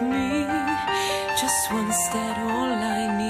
with me. Just one step, all I need.